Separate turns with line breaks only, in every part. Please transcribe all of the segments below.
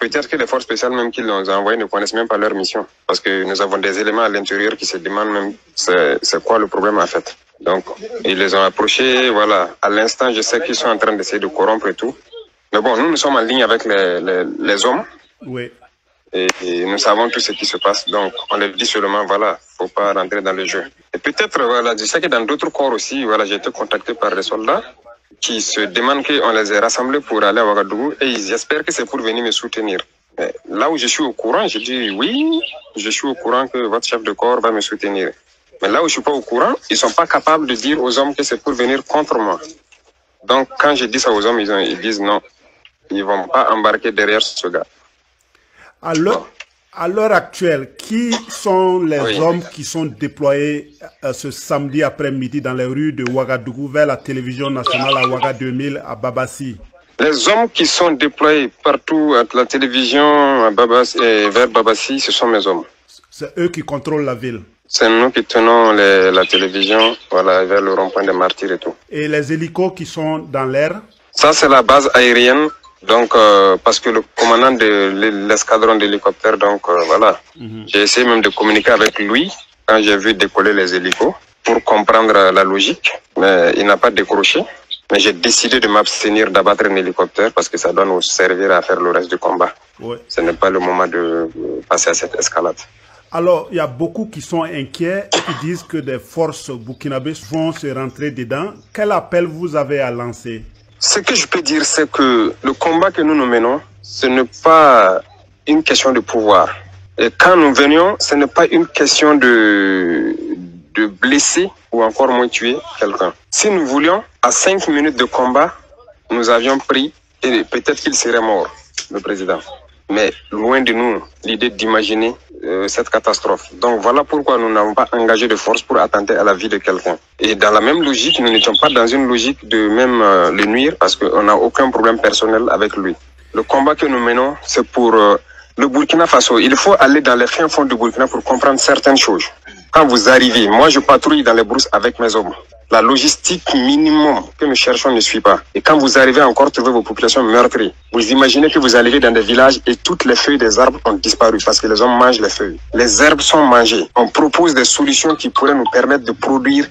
Peut-être que les forces spéciales même qui l'ont envoyé ne connaissent même pas leur mission. Parce que nous avons des éléments à l'intérieur qui se demandent même c'est quoi le problème en fait. Donc, ils les ont approchés, voilà. À l'instant, je sais qu'ils sont en train d'essayer de corrompre et tout. Mais bon, nous, nous sommes en ligne avec les, les, les hommes.
Oui.
Et, et, nous savons tout ce qui se passe. Donc, on leur dit seulement, voilà, faut pas rentrer dans le jeu. Et peut-être, voilà, je sais que dans d'autres corps aussi, voilà, j'ai été contacté par des soldats qui se demandent qu'on les ait rassemblés pour aller à Ouagadougou et ils espèrent que c'est pour venir me soutenir. Mais là où je suis au courant, je dis oui, je suis au courant que votre chef de corps va me soutenir. Mais là où je suis pas au courant, ils sont pas capables de dire aux hommes que c'est pour venir contre moi. Donc, quand je dis ça aux hommes, ils, ils disent non, ils vont pas embarquer derrière ce gars.
L'heure, à l'heure actuelle, qui sont les
Oui.
hommes qui sont déployés euh, ce samedi après-midi dans les rues de Ouagadougou vers la télévision nationale à Ouaga 2000 à Babassi?
Les hommes qui sont déployés partout à la télévision à Babas, et vers Babassi, ce sont mes hommes.
C'est eux qui contrôlent la ville.
C'est nous qui tenons les- la télévision voilà, vers le rond-point des martyrs et tout.
Et les hélicos qui sont dans l'air?
Ça, c'est la base aérienne. Donc, euh, parce que le commandant de l'escadron d'hélicoptères, donc euh, voilà, j'ai essayé même de communiquer avec lui quand j'ai vu décoller les hélicos pour comprendre euh, la logique, mais il n'a pas décroché. Mais j'ai décidé de m'abstenir d'abattre un hélicoptère parce que ça doit nous servir à faire le reste du combat.
Ouais.
Ce n'est pas le moment de passer à cette escalade.
Alors, il y a beaucoup qui sont inquiets et qui disent que des forces burkinabées vont se rentrer dedans. Quel appel vous avez à lancer?
Ce que je peux dire, c'est que le combat que nous nous menons, ce n'est pas une question de pouvoir. Et quand nous venions, ce n'est pas une question de, de blesser ou encore moins tuer quelqu'un. Si nous voulions, à cinq minutes de combat, nous avions pris, et peut-être qu'il serait mort, le président. Mais loin de nous l'idée d'imaginer euh, cette catastrophe. Donc voilà pourquoi nous n'avons pas engagé de force pour attenter à la vie de quelqu'un. Et dans la même logique, nous n'étions pas dans une logique de même euh, le nuire parce qu'on n'a aucun problème personnel avec lui. Le combat que nous menons, c'est pour euh, le Burkina Faso. Il faut aller dans les fins fonds du Burkina pour comprendre certaines choses. Quand vous arrivez, moi je patrouille dans les brousses avec mes hommes. La logistique minimum que nous cherchons ne suit pas. Et quand vous arrivez encore trouver vos populations meurtries, vous imaginez que vous arrivez dans des villages et toutes les feuilles des arbres ont disparu parce que les hommes mangent les feuilles. Les herbes sont mangées. On propose des solutions qui pourraient nous permettre de produire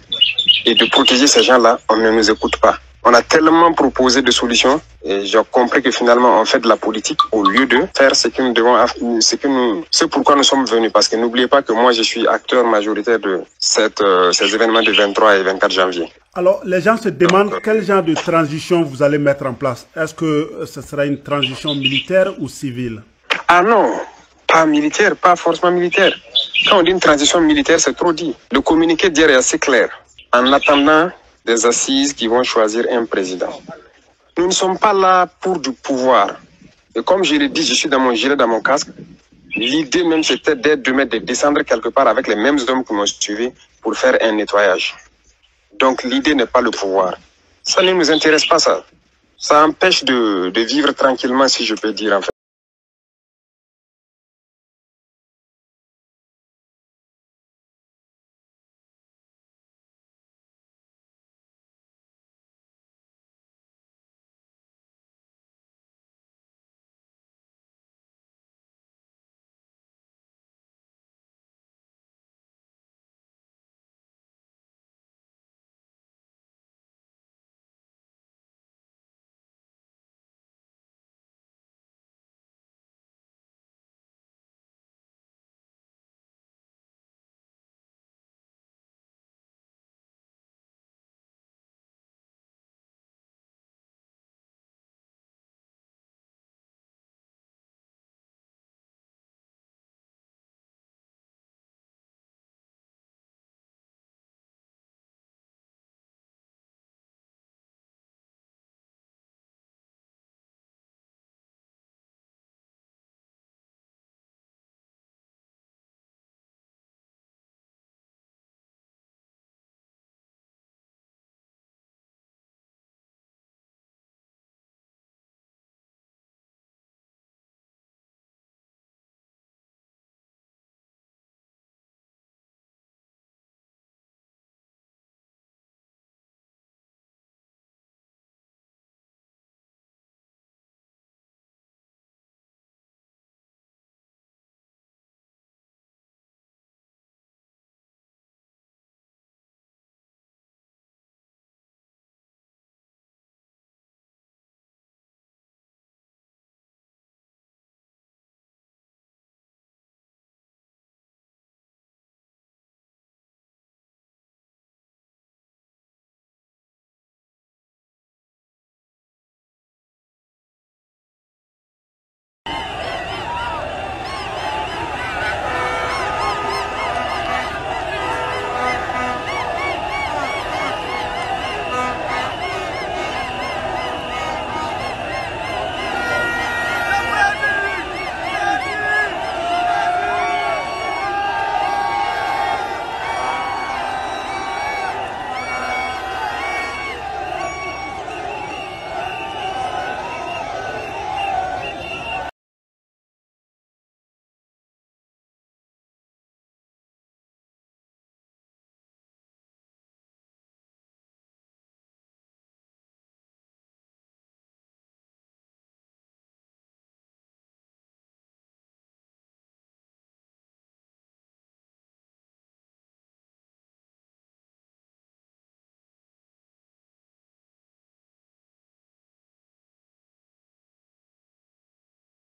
et de protéger ces gens-là. On ne nous écoute pas. On a tellement proposé de solutions et j'ai compris que finalement on fait de la politique au lieu de faire ce que nous devons, ce que nous, c'est pourquoi nous sommes venus. Parce que n'oubliez pas que moi je suis acteur majoritaire de cette, euh, ces événements du 23 et 24 janvier.
Alors, les gens se demandent quel genre de transition vous allez mettre en place. Est-ce que euh, ce sera une transition militaire ou civile?
Ah non, pas militaire, pas forcément militaire. Quand on dit une transition militaire, c'est trop dit. Le communiqué d'hier est assez clair. En attendant des assises qui vont choisir un président. Nous ne sommes pas là pour du pouvoir. Et comme je l'ai dit, je suis dans mon gilet, dans mon casque. L'idée même, c'était d'être demain de descendre quelque part avec les mêmes hommes qui m'ont suivi pour faire un nettoyage. Donc l'idée n'est pas le pouvoir. Ça ne nous intéresse pas, ça. Ça empêche de, de vivre tranquillement, si je peux dire, en fait.